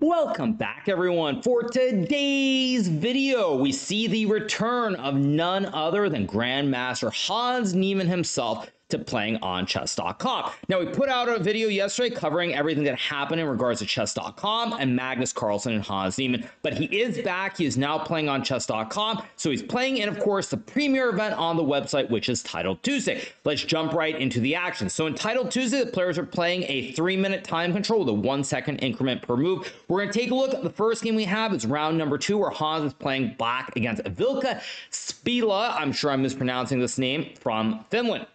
Welcome back everyone. For today's video, we see the return of none other than Grandmaster Hans Niemann himself to playing on chess.com. Now, we put out a video yesterday covering everything that happened in regards to chess.com and Magnus Carlsen and Hans Niemann, but he is back. He is now playing on chess.com. So he's playing in, of course, the premier event on the website, which is Titled Tuesday. Let's jump right into the action. So in Titled Tuesday, the players are playing a three minute time control with a one second increment per move. We're going to take a look at the first game we have. It's round number two, where Hans is playing black against Vilka Sipilä. I'm sure I'm mispronouncing this name from Finland.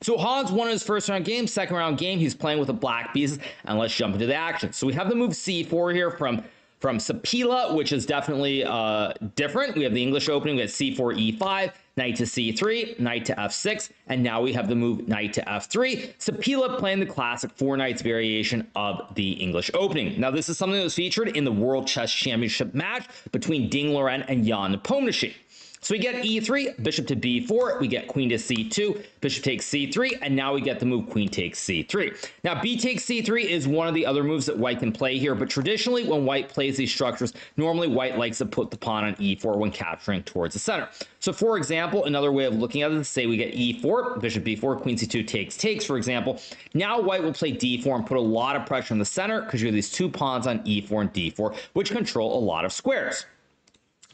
So Hans won his first round game, second round game, he's playing with a black piece, and let's jump into the action. So we have the move c4 here from from Sipilä, which is definitely uh, different. We have the English opening, we have c4, e5, knight to c3, knight to f6, and now we have the move knight to f3. Sipilä playing the classic four knights variation of the English opening. Now, this is something that was featured in the World Chess Championship match between Ding Liren and Ian Nepomniachtchi. So we get e3, bishop to b4, we get queen to c2, bishop takes c3, and now we get the move queen takes c3. Now b takes c3 is one of the other moves that white can play here, but traditionally when white plays these structures, normally white likes to put the pawn on e4 when capturing towards the center. So for example, another way of looking at it is say we get e4, bishop b4, queen c2 takes takes, for example. Now white will play d4 and put a lot of pressure on the center because you have these two pawns on e4 and d4, which control a lot of squares.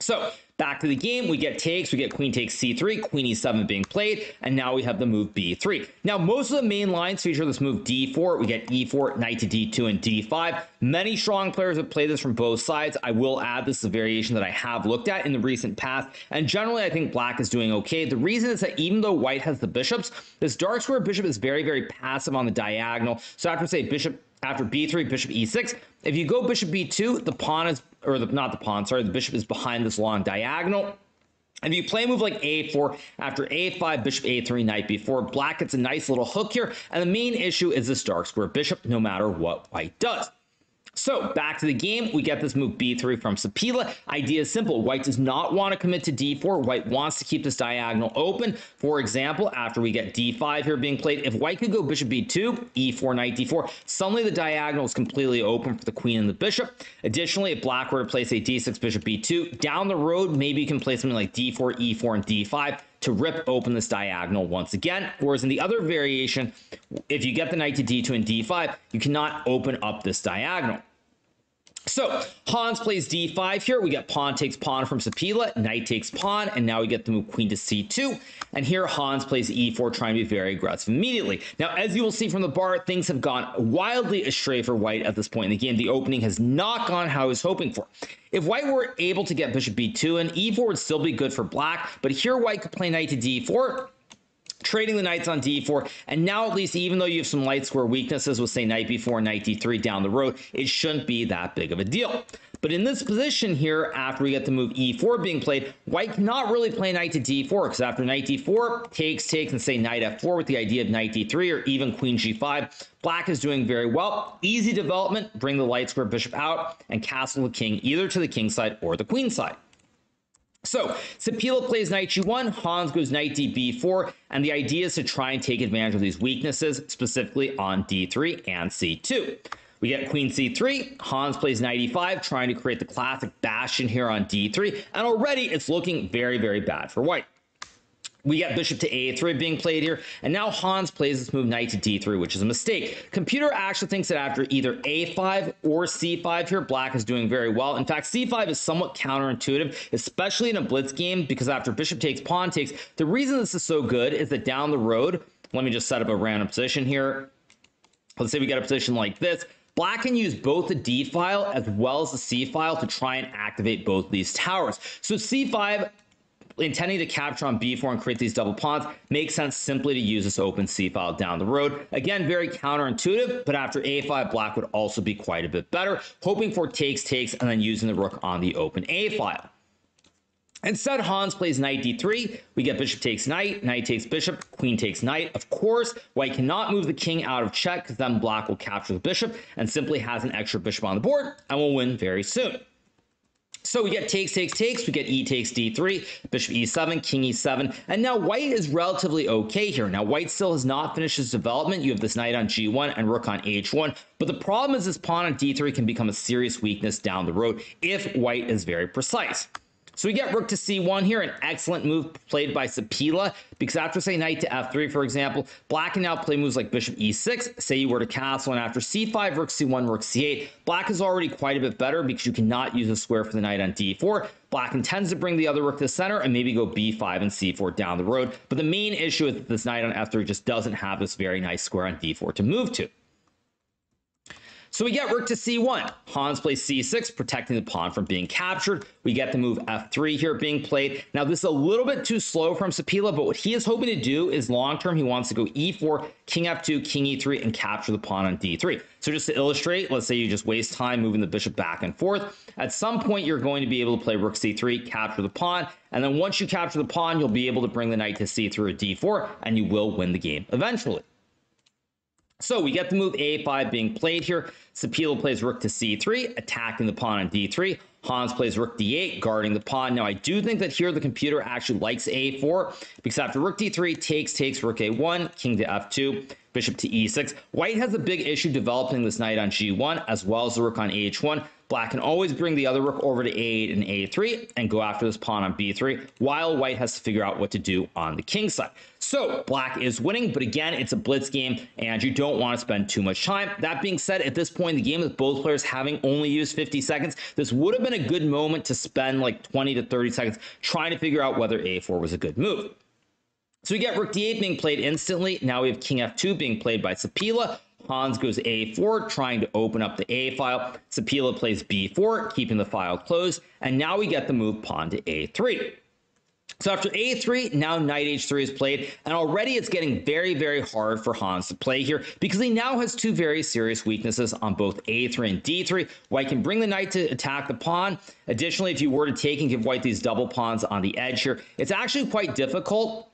So Back to the game, we get takes, we get queen takes c3, queen e7 being played, and now we have the move b3. Now, most of the main lines feature this move d4. We get e4, knight to d2, and d5. Many strong players have played this from both sides. I will add this is a variation that I have looked at in the recent past, and generally I think black is doing okay. The reason is that even though white has the bishops, this dark square bishop is very, very passive on the diagonal. So after, say, bishop after b3, bishop e6. If you go bishop b2, the pawn is, or the, not the pawn, sorry, the bishop is behind this long diagonal. If you play a move like a4, after a5, bishop a3, knight b4, black gets a nice little hook here. And the main issue is this dark square bishop, no matter what white does. So back to the game, we get this move b3 from Sipilä. Idea is simple. White does not want to commit to d4. White wants to keep this diagonal open. For example, after we get d5 here being played, if white could go bishop b2, e4, knight d4, suddenly the diagonal is completely open for the queen and the bishop. Additionally, if black were to place a d6, bishop b2, down the road, maybe you can play something like d4, e4, and d5 to rip open this diagonal once again. Whereas in the other variation, if you get the knight to d2 and d5, you cannot open up this diagonal. So Hans plays d5 here. We got pawn takes pawn from Sipilä, knight takes pawn, and now we get the move queen to c2. And here Hans plays e4, trying to be very aggressive immediately. Now, as you will see from the bar, things have gone wildly astray for white at this point in the game. The opening has not gone how he was hoping for. If white were able to get bishop b2, and e4 would still be good for black, but here white could play knight to d4, trading the knights on d4 and now at least even though you have some light square weaknesses with say knight b4 knight d3 down the road it shouldn't be that big of a deal. But in this position here after we get the move e4 being played white cannot really play knight to d4 because after knight d4 takes takes and say knight f4 with the idea of knight d3 or even queen g5 black is doing very well. Easy development bring the light square bishop out and castle the king either to the king side or the queen side so Sipilä plays knight g1, Hans goes knight d b4, and the idea is to try and take advantage of these weaknesses, specifically on d3 and c2. We get queen c3, Hans plays knight e5, trying to create the classic bastion here on d3, and already it's looking very, very bad for white. We got bishop to a3 being played here, and now Hans plays this move knight to d3, which is a mistake. Computer actually thinks that after either a5 or c5 here, black is doing very well. In fact, c5 is somewhat counterintuitive, especially in a blitz game, because after bishop takes, pawn takes, the reason this is so good is that down the road, let me just set up a random position here. Let's say we get a position like this. Black can use both the D file as well as the C file to try and activate both these towers. So C5 intending to capture on b4 and create these double pawns makes sense simply to use this open c file down the road. Again, very counterintuitive, but after a5, black would also be quite a bit better, hoping for takes, takes, and then using the rook on the open a file. Instead, Hans plays knight d3. We get bishop takes knight, knight takes bishop, queen takes knight. Of course, white cannot move the king out of check because then black will capture the bishop and simply has an extra bishop on the board and will win very soon. So we get takes, takes, takes. We get e takes d3, bishop e7, king e7. And now white is relatively okay here. Now white still has not finished his development. You have this knight on g1 and rook on h1. But the problem is this pawn on d3 can become a serious weakness down the road if white is very precise. So we get rook to c1 here, an excellent move played by Sipilä, because after, say, knight to f3, for example, black can now play moves like bishop e6, say you were to castle, and after c5, rook c1, rook c8, black is already quite a bit better because you cannot use a square for the knight on d4. Black intends to bring the other rook to the center and maybe go b5 and c4 down the road, but the main issue is that this knight on f3 just doesn't have this very nice square on d4 to move to. So we get rook to c1. Hans plays c6, protecting the pawn from being captured. We get the move f3 here being played. Now, this is a little bit too slow from Sipilä, but what he is hoping to do is long term, he wants to go e4, king f2, king e3, and capture the pawn on d3. So just to illustrate, let's say you just waste time moving the bishop back and forth. At some point, you're going to be able to play rook c3, capture the pawn, and then once you capture the pawn, you'll be able to bring the knight to c3 or d4, and you will win the game eventually. So we get the move a5 being played here. Sipilä plays rook to c3, attacking the pawn on d3. Hans plays rook d8, guarding the pawn. Now, I do think that here the computer actually likes a4 because after rook d3 takes, takes rook a1, king to f2, bishop to e6. White has a big issue developing this knight on g1 as well as the rook on h1. Black can always bring the other rook over to a8 and a3 and go after this pawn on b3, while white has to figure out what to do on the king side. So black is winning, but again, it's a blitz game and you don't want to spend too much time. That being said, at this point in the game, with both players having only used 50 seconds, this would have been a good moment to spend like 20 to 30 seconds trying to figure out whether a4 was a good move. So we get rook d8 being played instantly. Now we have king f2 being played by Sipilä. Hans goes a4, trying to open up the a file. Sipilä plays b4, keeping the file closed. And now we get the move pawn to a3. So after a3, now knight h3 is played, and already it's getting very, very hard for Hans to play here because he now has two very serious weaknesses on both a3 and d3. White can bring the knight to attack the pawn. Additionally, if you were to take and give white these double pawns on the edge here, it's actually quite difficult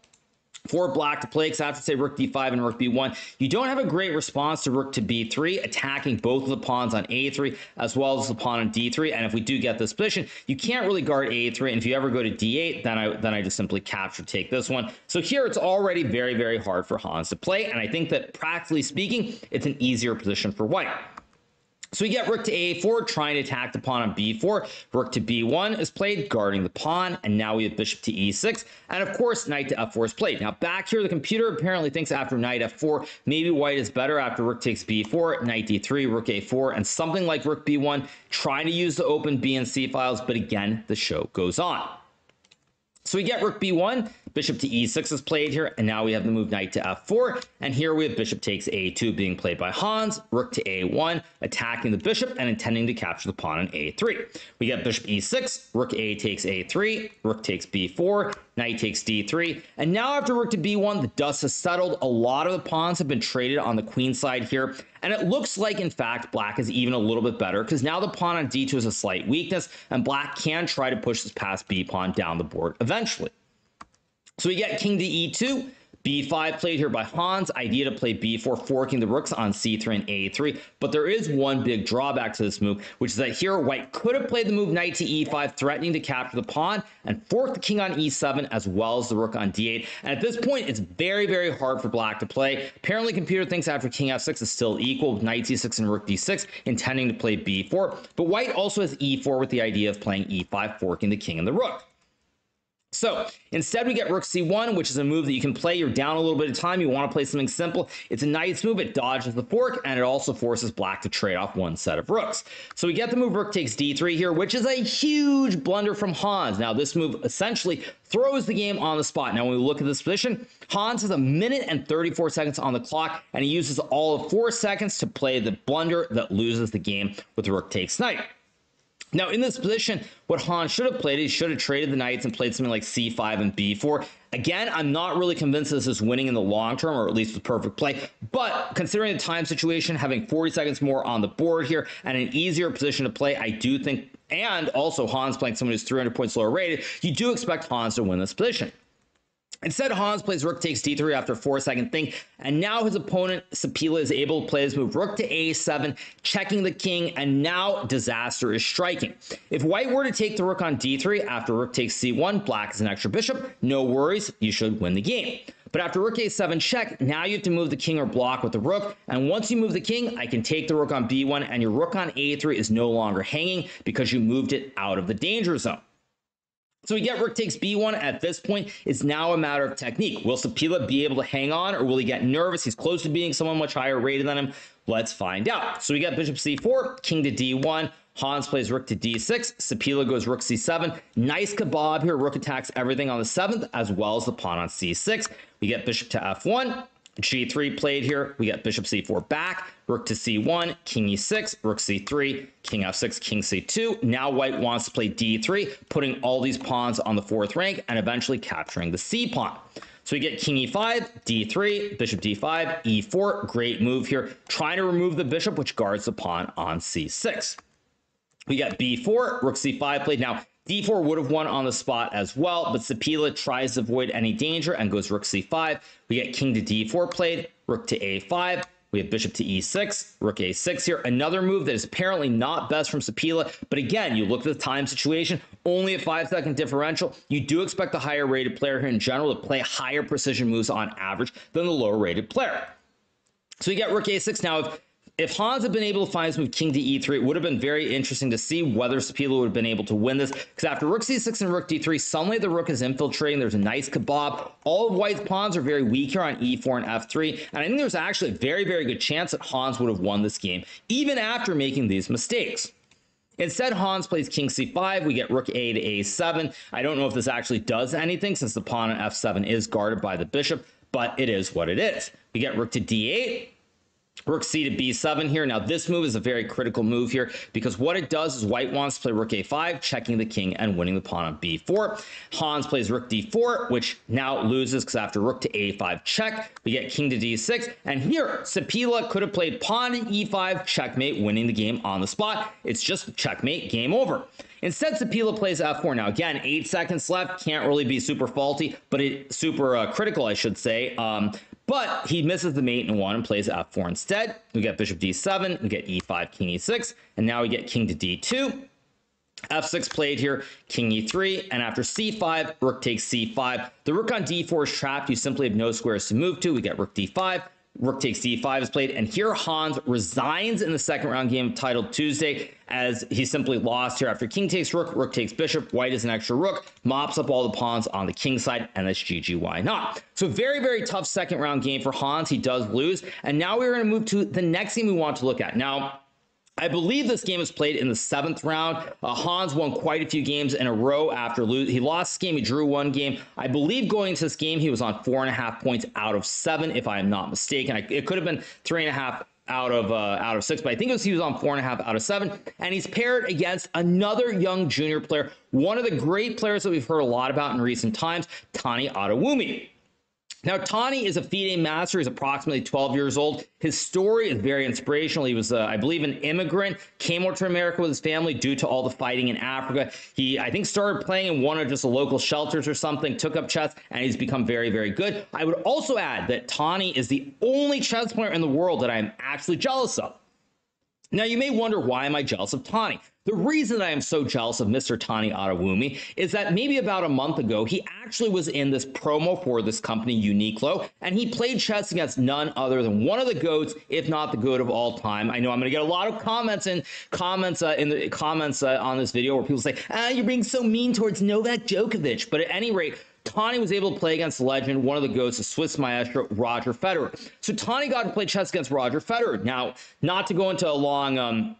for black to play because I have to say rook d5 and rook b1 you don't have a great response to rook to b3 attacking both of the pawns on a3 as well as the pawn on d3 and if we do get this position you can't really guard a3 and if you ever go to d8 then i then i just simply capture take this one. So here it's already very very hard for hans to play. And i think that practically speaking it's an easier position for white so we get rook to a4, trying to attack the pawn on b4. Rook to b1 is played, guarding the pawn, and now we have bishop to e6. And of course, knight to f4 is played. Now back here, the computer apparently thinks after knight f4, maybe white is better after rook takes b4, knight d3, rook a4, and something like rook b1, trying to use the open b and c files, but again, the show goes on. So we get rook b1, bishop to e6 is played here, and now we have the move knight to f4, and here we have bishop takes a2 being played by Hans, rook to a1, attacking the bishop and intending to capture the pawn on a3. We get bishop e6, rook a takes a3, rook takes b4, knight takes d3, and now after rook to b1, the dust has settled. A lot of the pawns have been traded on the queen side here, and it looks like, in fact, black is even a little bit better because now the pawn on d2 is a slight weakness, and black can try to push this past b pawn down the board eventually. So we get king to e2, b5 played here by Hans. Idea to play b4, forking the rooks on c3 and a3. But there is one big drawback to this move, which is that here white could have played the move knight to e5, threatening to capture the pawn, and fork the king on e7 as well as the rook on d8. And at this point, it's very, very hard for black to play. Apparently, computer thinks after king f6 is still equal with knight c6 and rook d6, intending to play b4. But white also has e4 with the idea of playing e5, forking the king and the rook. So instead, we get rook c1, which is a move that you can play. You're down a little bit of time. You want to play something simple. It's a nice move. It dodges the fork, and it also forces black to trade off one set of rooks. So we get the move rook takes d3 here, which is a huge blunder from Hans. Now, this move essentially throws the game on the spot. Now, when we look at this position, Hans has a minute and 34 seconds on the clock, and he uses all of four seconds to play the blunder that loses the game with rook takes knight. Now, in this position, what Hans should have played, he should have traded the knights and played something like c5 and b4. Again, I'm not really convinced this is winning in the long term, or at least with perfect play. But considering the time situation, having 40 seconds more on the board here and an easier position to play, I do think, and also Hans playing someone who's 300 points lower rated, you do expect Hans to win this position. Instead, Hans plays rook takes d3 after four second think, and now his opponent Sipilä is able to play his move rook to a7, checking the king, and now disaster is striking. If white were to take the rook on d3 after rook takes c1, black is an extra bishop, no worries, you should win the game. But after rook a7 check, now you have to move the king or block with the rook. And once you move the king, I can take the rook on b1, and your rook on a3 is no longer hanging because you moved it out of the danger zone. So we get rook takes b1 at this point. It's now a matter of technique. Will Sipilä be able to hang on or will he get nervous? He's close to being someone much higher rated than him. Let's find out. So we got bishop c4, king to d1. Hans plays rook to d6. Sipilä goes rook c7. Nice kebab here. Rook attacks everything on the 7th as well as the pawn on c6. We get bishop to f1 g3 played here. We got bishop c4 back, rook to c1, king e6, rook c3, king f6, king c2. Now white wants to play d3, putting all these pawns on the fourth rank and eventually capturing the c pawn. So we get king e5, d3, bishop d5, e4. Great move here. Trying to remove the bishop, which guards the pawn on c6. We got b4, rook c5 played. Now, d4 would have won on the spot as well, but Sipilä tries to avoid any danger and goes rook c5. We get king to d4 played, rook to a5. We have bishop to e6, rook a6 here. Another move that is apparently not best from Sipilä. But again, you look at the time situation, only a five second differential. You do expect the higher rated player here in general to play higher precision moves on average than the lower rated player. So we get rook a6 now. If if Hans had been able to find his move king to e3, it would have been very interesting to see whether Sipilä would have been able to win this. Because after rook c6 and rook d3, suddenly the rook is infiltrating. There's a nice kebab. All of white's pawns are very weak here on e4 and f3. And I think there's actually a very, very good chance that Hans would have won this game, even after making these mistakes. Instead, Hans plays king c5. We get rook a to a7. I don't know if this actually does anything since the pawn on f7 is guarded by the bishop, but it is what it is. We get rook to d8. Rook c to b7 here. Now, this move is a very critical move here because what it does is white wants to play rook a5, checking the king and winning the pawn on b4. Hans plays rook d4, which now loses because after rook to a5 check, we get king to d6. And here, Sipilä could have played pawn to e5, checkmate, winning the game on the spot. It's just checkmate, game over. Instead, Sipilä plays f4. Now, again, eight seconds left. Can't really be super faulty, but it super uh, critical, I should say. Um, but he misses the mate in one and plays f4 instead. We get bishop d7, we get e5, king e6, and now we get king to d2. f6 played here, king e3, and after c5, rook takes c5. The rook on d4 is trapped. You simply have no squares to move to. We get rook d5, Rook takes d5 is played, and here Hans resigns in the second round game titled Tuesday as he simply lost here after king takes rook, rook takes bishop, white is an extra rook, mops up all the pawns on the king side, and that's GG, why not? So very, very tough second round game for Hans. He does lose, and now we're going to move to the next game we want to look at. Now, I believe this game was played in the seventh round. Uh, Hans won quite a few games in a row after lose. He lost this game. He drew one game. I believe going into this game, he was on four and a half points out of seven, if I am not mistaken. I, it could have been three and a half out of uh, out of six, but I think it was he was on four and a half out of seven, and he's paired against another young junior player, one of the great players that we've heard a lot about in recent times, Tani Adewumi. Now, Tani is a FIDE master. He's approximately 12 years old. His story is very inspirational. He was, uh, I believe, an immigrant, came over to America with his family due to all the fighting in Africa. He, I think, started playing in one of just the local shelters or something, took up chess, and he's become very, very good. I would also add that Tani is the only chess player in the world that I'm actually jealous of. Now, you may wonder why am I jealous of Tani? The reason I am so jealous of Mr. Tani Adewumi is that maybe about a month ago, he actually was in this promo for this company, Uniqlo, and he played chess against none other than one of the goats, if not the goat of all time. I know I'm going to get a lot of comments and comments uh, in the comments uh, on this video where people say, ah, you're being so mean towards Novak Djokovic. But at any rate, Tani was able to play against legend, one of the ghosts, the Swiss maestro, Roger Federer. So Tani got to play chess against Roger Federer. Now, not to go into a long um,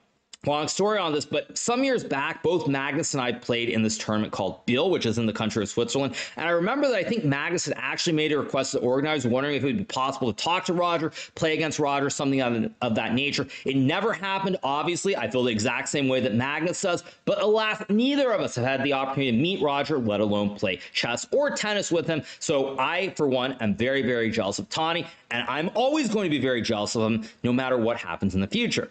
long story on this, but some years back, both Magnus and I played in this tournament called Biel, which is in the country of Switzerland. And I remember that I think Magnus had actually made a request to the organizers, wondering if it would be possible to talk to Roger, play against Roger, something of, of that nature. It never happened, obviously. I feel the exact same way that Magnus does, but alas, neither of us have had the opportunity to meet Roger, let alone play chess or tennis with him. So I, for one, am very, very jealous of Tani, and I'm always going to be very jealous of him no matter what happens in the future.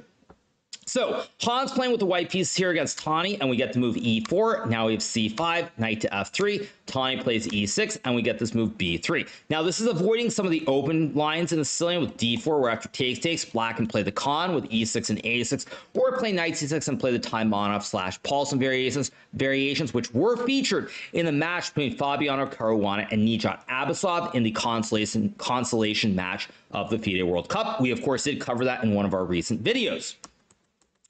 So Han's playing with the white pieces here against Tani, and we get to move e4. Now we have c5, knight to f3. Tani plays e6, and we get this move b3. Now this is avoiding some of the open lines in the Sicilian with d4, where after takes takes, black can play the Kan with e6 and a6, or play knight c6 and play the Taimanov slash Paulsen variations, variations which were featured in the match between Fabiano Caruana and Nijat Abasov in the consolation consolation match of the FIDE World Cup. We of course did cover that in one of our recent videos.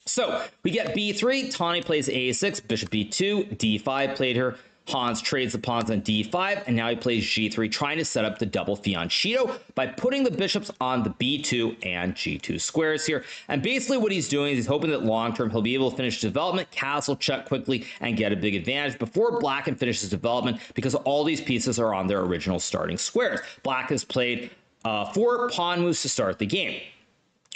So we get b3, Tani plays a6, bishop b2, d5 played here. Hans trades the pawns on d5, and now he plays g3, trying to set up the double fianchetto by putting the bishops on the b2 and g2 squares here. And basically what he's doing is he's hoping that long term he'll be able to finish development, castle check quickly, and get a big advantage before black can finish his development because all these pieces are on their original starting squares. Black has played uh, four pawn moves to start the game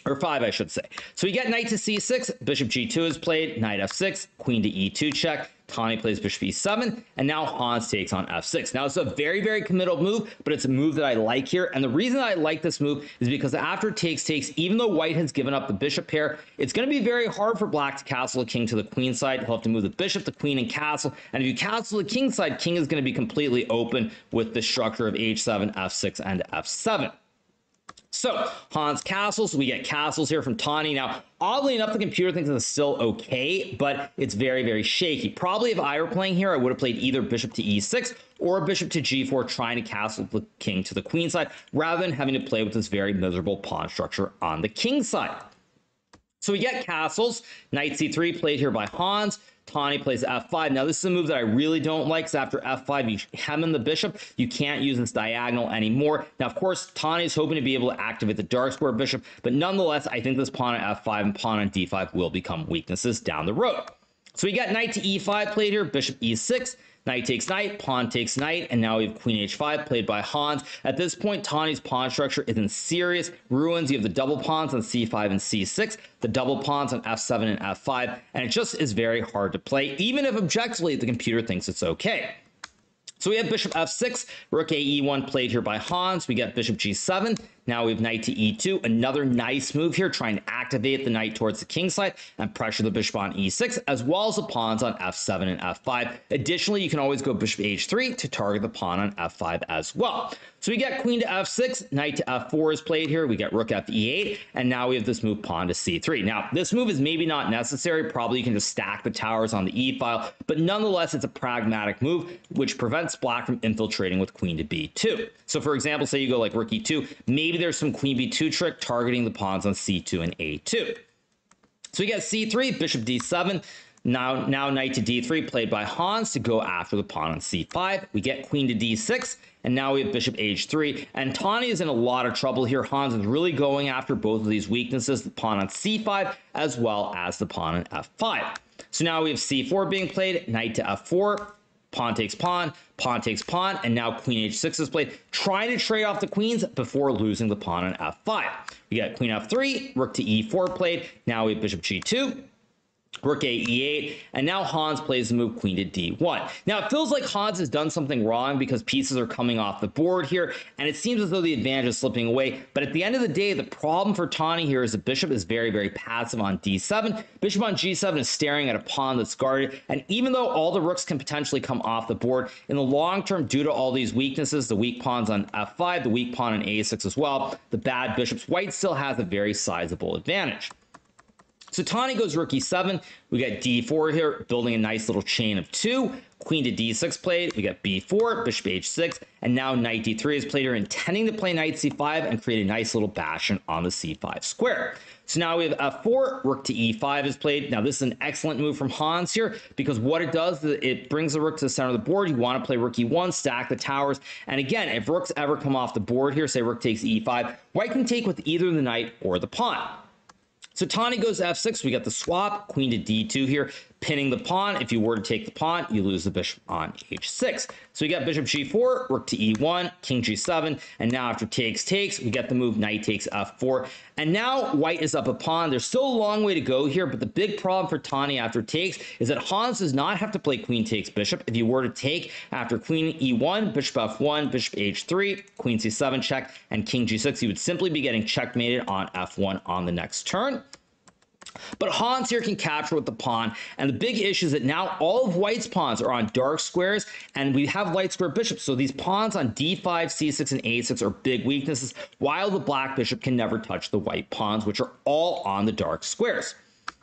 or five, I should say. So we get knight to c6, bishop g2 is played, knight f6, queen to e2 check, Tani plays bishop e7, and now Hans takes on f6. Now, it's a very, very committal move, but it's a move that I like here. And the reason I like this move is because after takes takes, even though white has given up the bishop pair, it's going to be very hard for black to castle the king to the queen side. He'll have to move the bishop, the queen, and castle. And if you castle the king side, king is going to be completely open with the structure of h7, f6, and f7. So Hans castles, we get castles here from Tani. Now, oddly enough, the computer thinks it's still okay, but it's very, very shaky. Probably if I were playing here, I would have played either bishop to e6 or bishop to g4, trying to castle the king to the queen side, rather than having to play with this very miserable pawn structure on the king side. So we get castles, knight c3 played here by Hans. Tani plays f5. Now, this is a move that I really don't like because after f5, you hem in the bishop. You can't use this diagonal anymore. Now, of course, Tani is hoping to be able to activate the dark square bishop, but nonetheless, I think this pawn at f5 and pawn on d5 will become weaknesses down the road. So we got knight to e5 played here, bishop e6, Knight takes knight, pawn takes knight, and now we have queen h5 played by Hans. At this point, Tani's pawn structure is in serious ruins. You have the double pawns on c5 and c6, the double pawns on f7 and f5, and it just is very hard to play, even if objectively the computer thinks it's okay. So we have bishop f6, rook a e1 played here by Hans. We get bishop g7. Now we have knight to e2. Another nice move here, trying to activate the knight towards the king side and pressure the bishop on e6, as well as the pawns on f7 and f5. Additionally, you can always go bishop h3 to target the pawn on f5 as well. So we get queen to f6, knight to f4 is played here. We get rook f e8, and now we have this move pawn to c3. Now, this move is maybe not necessary. Probably you can just stack the towers on the e file, but nonetheless, it's a pragmatic move, which prevents black from infiltrating with queen to b2. So for example, say you go like rook e2, maybe there's some queen b2 trick targeting the pawns on c2 and a2. So we get c3, bishop d7, now, now knight to d3 played by Hans to go after the pawn on c5. We get queen to d6, and now we have bishop h3. And Tawny is in a lot of trouble here. Hans is really going after both of these weaknesses, the pawn on c5 as well as the pawn on f5. So now we have c4 being played, knight to f4, pawn takes pawn, pawn takes pawn, and now queen h6 is played, trying to trade off the queens before losing the pawn on f5. We got queen f3, rook to e4 played, now we have bishop g2, rook a e8, and now Hans plays the move queen to d1. Now, it feels like Hans has done something wrong because pieces are coming off the board here, and it seems as though the advantage is slipping away. But at the end of the day, the problem for Tani here is the bishop is very, very passive on d7. Bishop on g7 is staring at a pawn that's guarded, and even though all the rooks can potentially come off the board, in the long term, due to all these weaknesses, the weak pawns on f5, the weak pawn on a6 as well, the bad bishops, white still has a very sizable advantage. So Tani goes rook e7. We got d4 here, building a nice little chain of two. Queen to d6 played. We got b4, bishop h6, and now knight d3 is played here, intending to play knight c5 and create a nice little bastion on the c5 square. So now we have f4, rook to e5 is played. Now this is an excellent move from Hans here because what it does is it brings the rook to the center of the board. You want to play rook e1, stack the towers. And again, if rooks ever come off the board here, say rook takes e5, white can take with either the knight or the pawn. So Tani goes f6. We got the swap, queen to d2 here, pinning the pawn. If you were to take the pawn, you lose the bishop on h6. So we got bishop g4, rook to e1, king g7, and now after takes takes, we get the move knight takes f4. And now white is up a pawn. There's still a long way to go here, but the big problem for Tani after takes is that Hans does not have to play queen takes bishop. If you were to take after queen e1, bishop f1, bishop h3, queen c7 check, and king g6, you would simply be getting checkmated on f1 on the next turn. But Hans here can capture with the pawn, and the big issue is that now all of White's pawns are on dark squares, and we have light square bishops. So these pawns on d5, c6, and a6 are big weaknesses, while the black bishop can never touch the white pawns, which are all on the dark squares.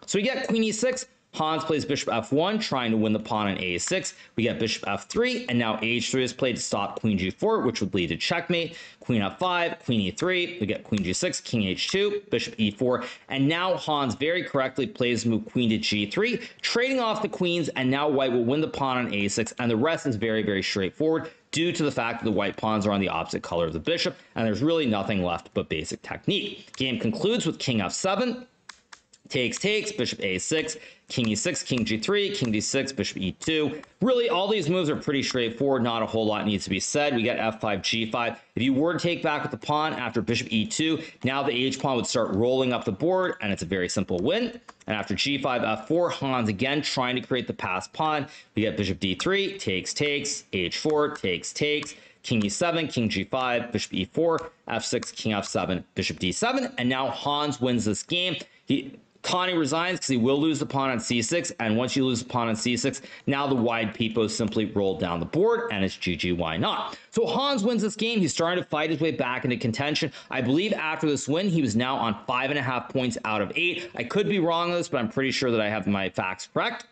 So we get queen e6, Hans plays bishop f1, trying to win the pawn on a6. We get bishop f3, and now h3 is played to stop queen g4, which would lead to checkmate. Queen f5, queen e3, we get queen g6, king h2, bishop e4, and now Hans very correctly plays move queen to g3, trading off the queens, and now white will win the pawn on a6, and the rest is very, very straightforward due to the fact that the white pawns are on the opposite color of the bishop, and there's really nothing left but basic technique. Game concludes with king f7, takes, takes, bishop a6, king e6, king g3, king d6, bishop e2. Really, all these moves are pretty straightforward. Not a whole lot needs to be said. We get f5, g5. If you were to take back with the pawn after bishop e2, now the h pawn would start rolling up the board, and it's a very simple win. And after g5, f4, Hans again trying to create the passed pawn. We get bishop d3, takes, takes, h4, takes, takes, king e7, king g5, bishop e4, f6, king f7, bishop d7. And now Hans wins this game. He Connie resigns because he will lose the pawn on c6, and once you lose the pawn on c6, now the wide peepos simply roll down the board, and it's GG, why not? So Hans wins this game. He's starting to fight his way back into contention. I believe after this win, he was now on five and a half points out of eight. I could be wrong on this, but I'm pretty sure that I have my facts correct.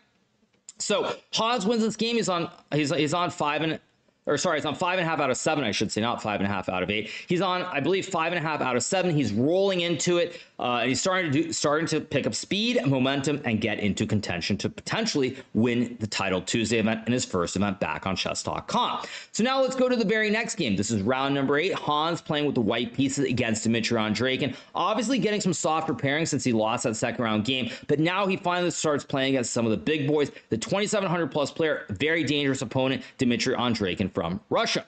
So Hans wins this game. He's on he's he's on five and or sorry, it's on five and a half out of seven, I should say, not five and a half out of eight. He's on, I believe, five and a half out of seven. He's rolling into it, uh, and he's starting to do, starting to pick up speed, and momentum, and get into contention to potentially win the Titled Tuesday event in his first event back on Chess.com. So now let's go to the very next game. This is round number eight. Hans playing with the white pieces against Dmitry Andreikin. Obviously getting some soft preparing since he lost that second round game, but now he finally starts playing against some of the big boys. The 2,700 plus player, very dangerous opponent, Dmitry From Russia.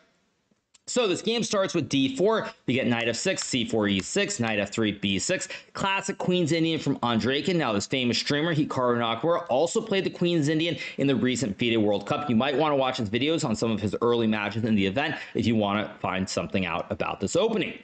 So this game starts with d4. We get knight f6, c4, e6, knight f3, b6. Classic Queen's Indian from Andreikin. Now this famous streamer, Hikaru Nakamura, also played the Queen's Indian in the recent FIDE World Cup. You might want to watch his videos on some of his early matches in the event if you want to find something out about this opening.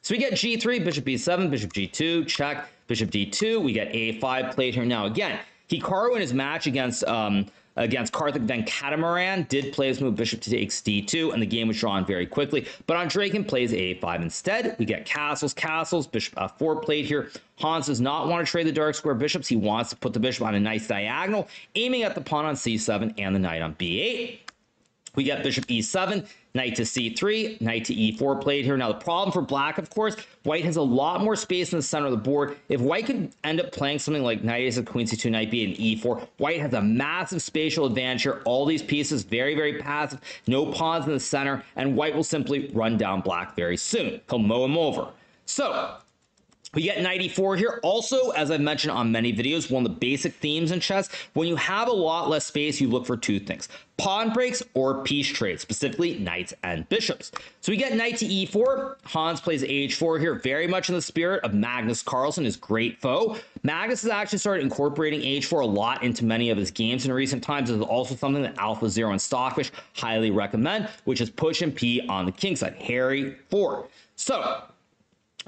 So we get g3, bishop b7, bishop g2, check, bishop d2. We get a5 played here now. Again, Hikaru in his match against um, against Karthik Venkatamaran did play his move bishop to takes d2, and the game was drawn very quickly. But Andreikin plays a5 instead. We get castles, castles, bishop f4 played here. Hans does not want to trade the dark square bishops. He wants to put the bishop on a nice diagonal, aiming at the pawn on c7 and the knight on b8. We get bishop e7, knight to c3, knight to e4 played here. Now, the problem for black, of course, white has a lot more space in the center of the board. If white could end up playing something like knight a6, queen c2, knight b, and e4, white has a massive spatial advantage here. All these pieces very, very passive, no pawns in the center, and white will simply run down black very soon. He'll mow him over. So, we get 94 here. Also, as I've mentioned on many videos, one of the basic themes in chess, when you have a lot less space, you look for two things. Pawn breaks or piece trades, specifically knights and bishops. So we get knight to e4. Hans plays h4 here, very much in the spirit of Magnus Carlsen, his great foe. Magnus has actually started incorporating h4 a lot into many of his games in recent times. This is also something that Alpha Zero and Stockfish highly recommend, which is push and p on the king side. Harry 4. So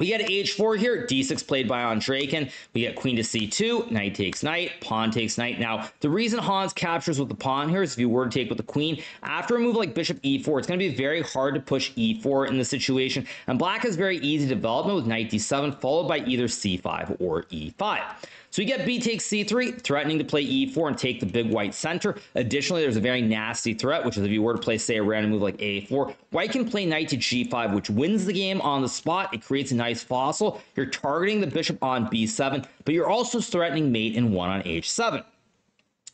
we get h4 here, d6 played by Andreikin. We get queen to c2, knight takes knight, pawn takes knight. Now, the reason Hans captures with the pawn here is if you were to take with the queen, after a move like bishop e4, it's going to be very hard to push e4 in this situation. And black has very easy development with knight d7, followed by either c5 or e5. So we get b takes c3, threatening to play e4 and take the big white center. Additionally, there's a very nasty threat, which is if you were to play, say, a random move like a4, white can play knight to g5, which wins the game on the spot. It creates a nice fossil. You're targeting the bishop on b7, but you're also threatening mate in 1 on h7.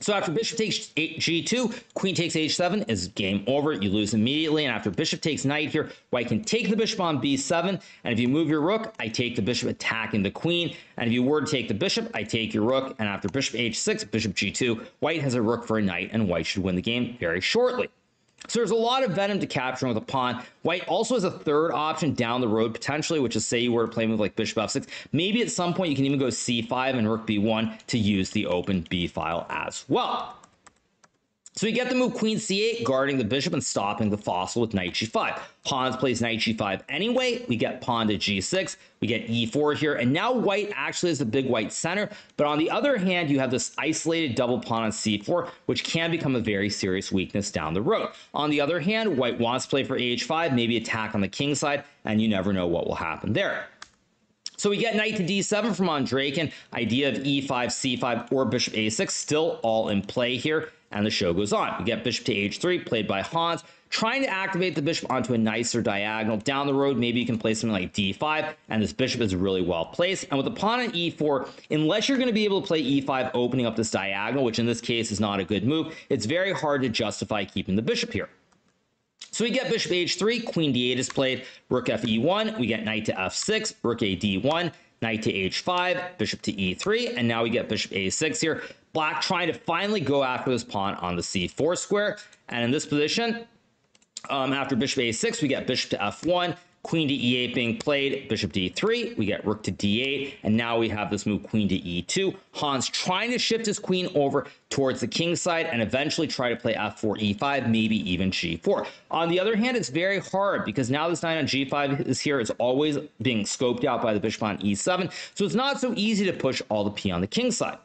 So after bishop takes g2, queen takes h7 is game over. You lose immediately. And after bishop takes knight here, white can take the bishop on b7. And if you move your rook, I take the bishop attacking the queen. And if you were to take the bishop, I take your rook. And after bishop h6, bishop g2, white has a rook for a knight, and white should win the game very shortly. So there's a lot of venom to capture with a pawn. White also has a third option down the road potentially, which is say you were to play move like bishop f6. Maybe at some point you can even go c5 and rook b1 to use the open b file as well. So we get the move queen c8, guarding the bishop and stopping the fossil with knight g5. Hans plays knight g5 anyway. We get pawn to g6. We get e4 here. And now white actually has a big white center. But on the other hand, you have this isolated double pawn on c4, which can become a very serious weakness down the road. On the other hand, white wants to play for ah5, maybe attack on the king side, and you never know what will happen there. So we get knight to d7 from Andreikin, idea of e5, c5, or bishop a6, still all in play here and the show goes on. We get bishop to h3, played by Hans, trying to activate the bishop onto a nicer diagonal. Down the road, maybe you can play something like d5, and this bishop is really well placed. And with the pawn on e4, unless you're going to be able to play e5 opening up this diagonal, which in this case is not a good move, it's very hard to justify keeping the bishop here. So we get bishop h3, queen d8 is played, rook f e1, we get knight to f6, rook a d1, knight to h5, bishop to e3, and now we get bishop a6 here. Black trying to finally go after this pawn on the c4 square. And in this position, um, after bishop a6, we get bishop to f1, queen to e8 being played, bishop to e3, we get rook to d8, and now we have this move queen to e2. Hans trying to shift his queen over towards the king side and eventually try to play f4, e5, maybe even g4. On the other hand, it's very hard because now this knight on g5 is here. It's always being scoped out by the bishop on e7, so it's not so easy to push all the p on the king side.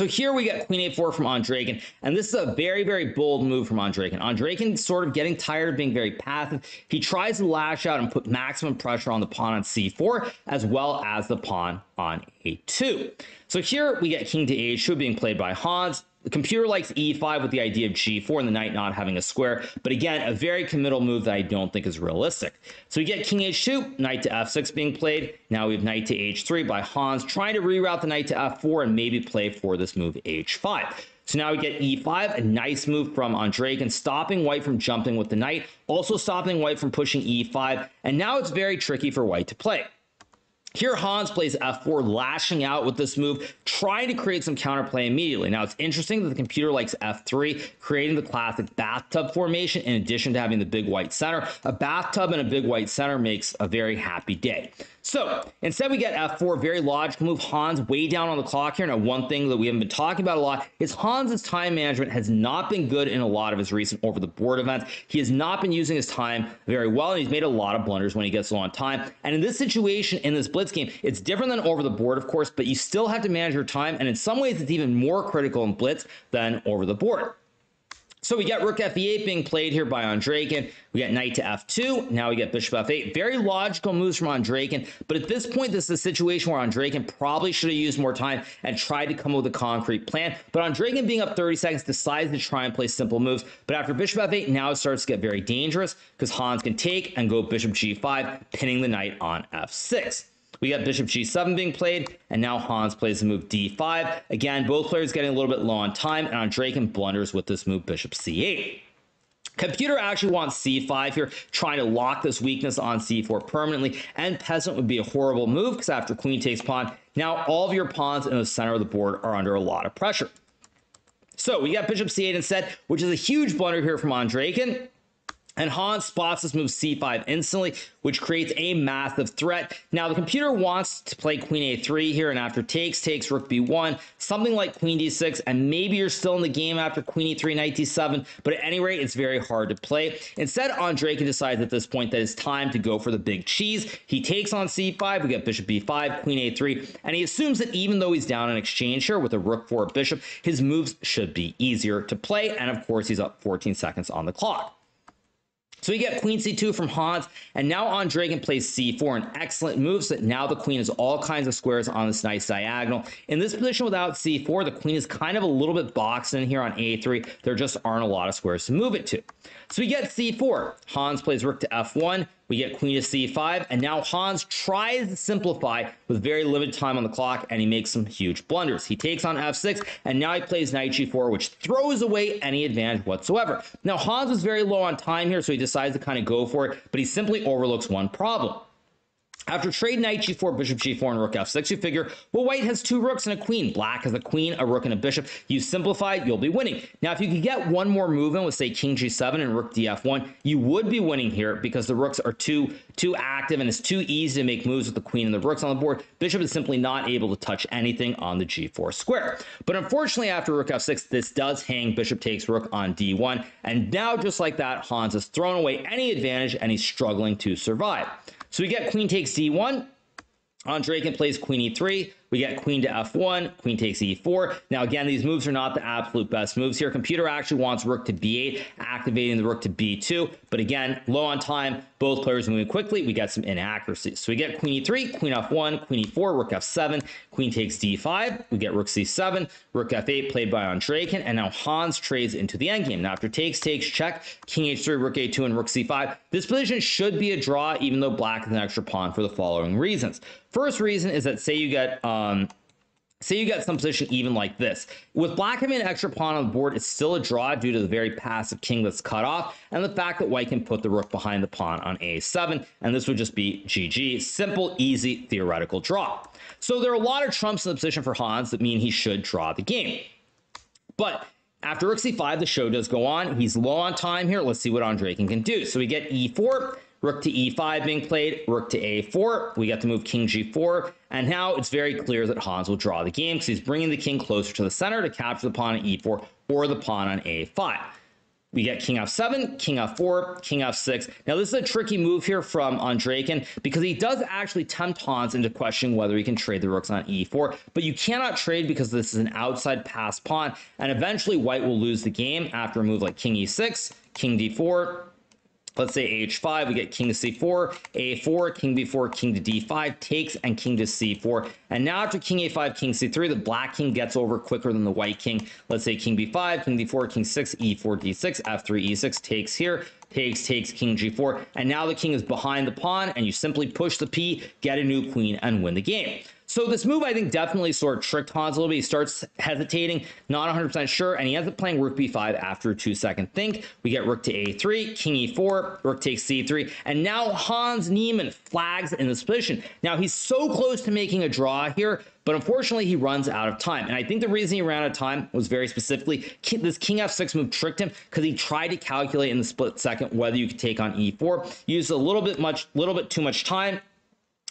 So here we get queen a4 from Andreikin, and this is a very, very bold move from Andreikin. Andreikin sort of getting tired of being very passive. He tries to lash out and put maximum pressure on the pawn on c4, as well as the pawn on a2. So here we get king to h2 being played by Hans. The computer likes e5 with the idea of g4 and the knight not having a square, but again, a very committal move that I don't think is realistic. So we get king h2, knight to f6 being played. Now we have knight to h3 by Hans, trying to reroute the knight to f4 and maybe play for this move h5. So now we get e5, a nice move from Andreikin, stopping white from jumping with the knight, also stopping white from pushing e5, and now it's very tricky for white to play. Here, Hans plays f4, lashing out with this move, trying to create some counterplay immediately. Now, it's interesting that the computer likes f3, creating the classic bathtub formation in addition to having the big white center. A bathtub and a big white center makes a very happy day. So instead, we get f4, very logical move. Hans way down on the clock here. Now, one thing that we haven't been talking about a lot is Hans's time management has not been good in a lot of his recent over the board events. He has not been using his time very well, and he's made a lot of blunders when he gets low on time. And in this situation, in this blitz game, it's different than over the board, of course, but you still have to manage your time. And in some ways, it's even more critical in blitz than over the board. So we get rook f8 being played here by Andreikin. We get knight to f2. Now we get bishop f8. Very logical moves from Andreikin. But at this point, this is a situation where Andreikin probably should have used more time and tried to come up with a concrete plan. But Andreikin being up 30 seconds decides to try and play simple moves. But after bishop f8, now it starts to get very dangerous because Hans can take and go bishop g5, pinning the knight on f6. We got bishop g7 being played, and now Hans plays the move d5. Again, both players getting a little bit low on time, and Andreikin blunders with this move bishop c8. Computer actually wants c5 here, trying to lock this weakness on c4 permanently, en passant would be a horrible move because after queen takes pawn, now all of your pawns in the center of the board are under a lot of pressure. So we got bishop c8 instead, which is a huge blunder here from Andreikin. And Hans spots this move c5 instantly, which creates a massive threat. Now, the computer wants to play queen a3 here, and after takes, takes rook b1, something like queen d6, and maybe you're still in the game after queen e3, knight d7, but at any rate, it's very hard to play. Instead, Andreikin decides at this point that it's time to go for the big cheese. He takes on c5, we get bishop b5, queen a3, and he assumes that even though he's down in exchange here with a rook for a bishop, his moves should be easier to play, and of course, he's up 14 seconds on the clock. So we get queen c2 from Hans, and now Andreikin plays c4, an excellent move so that now the queen has all kinds of squares on this nice diagonal. In this position without c4, the queen is kind of a little bit boxed in here on a3. There just aren't a lot of squares to move it to. So we get c4. Hans plays rook to f1. We get queen to c5, and now Hans tries to simplify with very limited time on the clock, and he makes some huge blunders. He takes on f6, and now he plays knight g4, which throws away any advantage whatsoever. Now, Hans was very low on time here, so he decides to kind of go for it, but he simply overlooks one problem. After trade knight g4, bishop g4, and rook f6, you figure, well, white has two rooks and a queen. Black has a queen, a rook, and a bishop. You simplify, you'll be winning. Now, if you could get one more move in with, say, king g7 and rook df1, you would be winning here because the rooks are too, too active and it's too easy to make moves with the queen and the rooks on the board. Bishop is simply not able to touch anything on the g4 square. But unfortunately, after rook f6, this does hang bishop takes rook on d1. And now, just like that, Hans has thrown away any advantage and he's struggling to survive. So we get queen takes d1. Andreikin plays queen e3. We get queen to f1, queen takes e4. Now, again, these moves are not the absolute best moves here. Computer actually wants rook to b8, activating the rook to b2. But again, low on time, both players moving quickly, we get some inaccuracies. So we get queen e3, queen f1, queen e4, rook f7, queen takes d5. We get rook c7, rook f8 played by Andreikin, and now Hans trades into the endgame. Now, after takes, takes, check, king h3, rook a2, and rook c5, this position should be a draw, even though black is an extra pawn for the following reasons. First reason is that say you get um, um, say you get some position even like this. With black having an extra pawn on the board, it's still a draw due to the very passive king that's cut off, and the fact that white can put the rook behind the pawn on a7, and this would just be GG. Simple, easy, theoretical draw. So there are a lot of trumps in the position for Hans that mean he should draw the game. But after rook c5, the show does go on. He's low on time here. Let's see what Andreikin can do. So we get e4, rook to e5 being played, rook to a4. We got to move king g4. And now it's very clear that Hans will draw the game because he's bringing the king closer to the center to capture the pawn on e4 or the pawn on a5. We get king f7, king f4, king f6. Now, this is a tricky move here from Andreikin because he does actually tempt Hans into questioning whether he can trade the rooks on e4, but you cannot trade because this is an outside pass pawn, and eventually white will lose the game after a move like king e6, king d4, let's say h5, we get king to c4, a4, king b4, king to d5, takes, and king to c4. And now after king a5, king c3, the black king gets over quicker than the white king. Let's say king b5, king d4, king 6, e4, d6, f3, e6, takes here, takes, takes, king g4. And now the king is behind the pawn, and you simply push the p, get a new queen, and win the game. So this move, I think, definitely sort of tricked Hans a little bit. He starts hesitating, not 100% sure, and he ends up playing rook b5 after a two-second think. We get rook to a3, king e4, rook takes c3, and now Hans Niemann flags in this position. Now, he's so close to making a draw here, but unfortunately, he runs out of time. And I think the reason he ran out of time was very specifically this king f6 move tricked him because he tried to calculate in the split second whether you could take on e4. Used a little bit much, little bit too much time,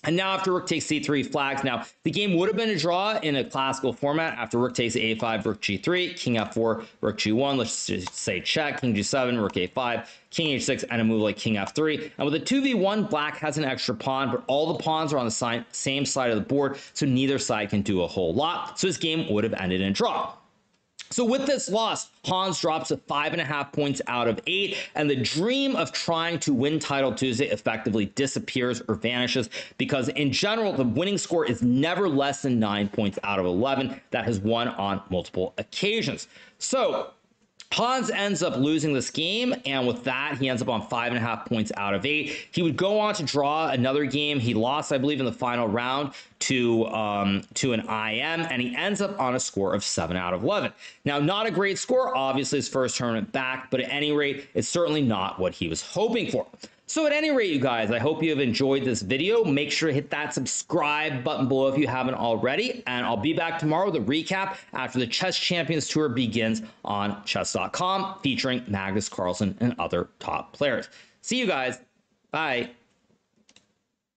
and now after rook takes c3 flags, now the game would have been a draw in a classical format after rook takes a5, rook g3, king f4, rook g1, let's just say check, king g7, rook a5, king h6, and a move like king f3. And with a 2v1, black has an extra pawn, but all the pawns are on the same side of the board, so neither side can do a whole lot. So this game would have ended in a draw. So with this loss, Hans drops to five and a half points out of eight, and the dream of trying to win Titled Tuesday effectively disappears or vanishes because, in general, the winning score is never less than nine points out of 11 that has won on multiple occasions. So Hans ends up losing this game, and with that, he ends up on five and a half points out of eight. He would go on to draw another game. He lost, I believe, in the final round to um, to an IM, and he ends up on a score of seven out of eleven. Now, not a great score, obviously his first tournament back, but at any rate, it's certainly not what he was hoping for. So at any rate, you guys, I hope you have enjoyed this video. Make sure to hit that subscribe button below if you haven't already. And I'll be back tomorrow with a recap after the Chess Champions Tour begins on chess.com featuring Magnus Carlsen and other top players. See you guys. Bye.